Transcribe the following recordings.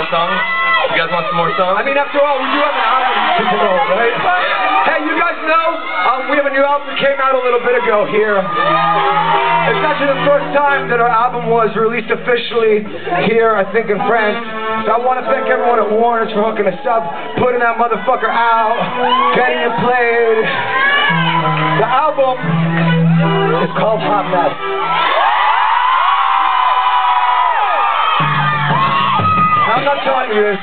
more songs? You guys want some more songs? I mean, after all, we do have an album to promote, right? Hey, you guys know, um, we have a new album that came out a little bit ago here. It's actually the first time that our album was released officially here, I think, in France. So I want to thank everyone at Warner's for hooking us up, putting that motherfucker out, getting it played. The album is called Hot Mess. Telling you this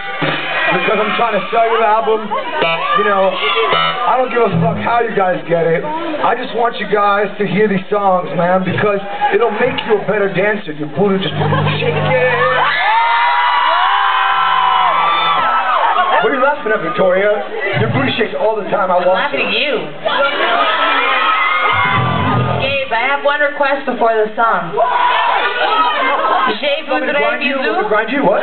because I'm trying to sell you the album. You know, I don't give a fuck how you guys get it. I just want you guys to hear these songs, man, because it'll make you a better dancer. Your booty just shake it. What are you laughing at, Victoria? Your booty shakes all the time. I I'm laughing at you. Gabe, I have one request before the song. Je voudrais you? Want me to bisous. grind you? What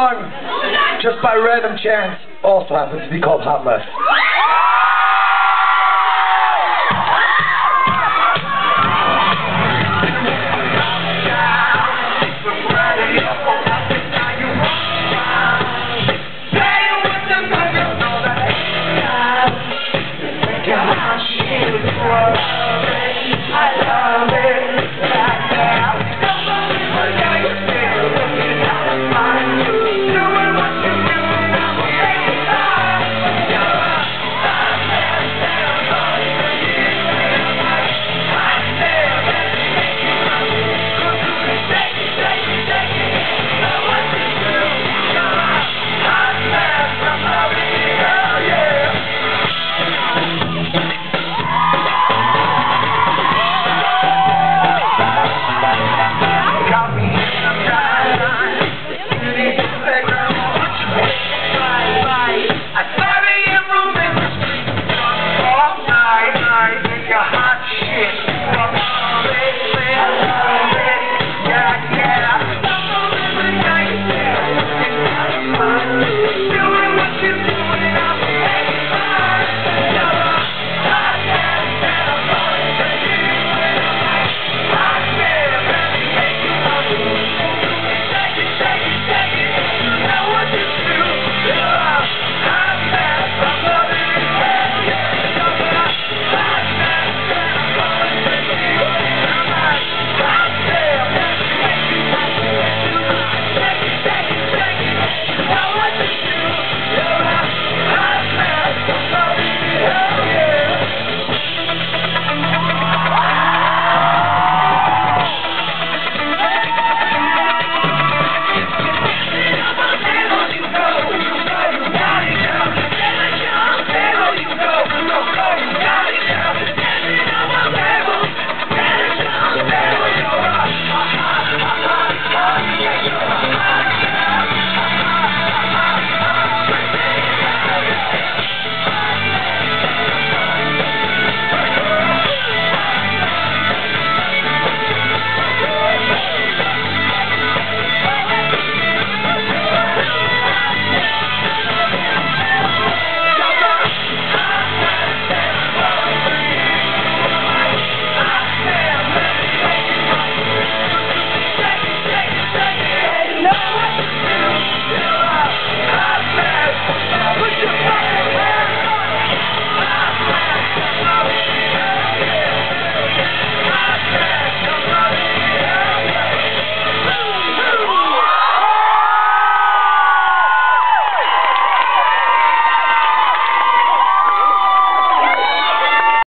song, just by random chance, also happens to be called Hot Mess.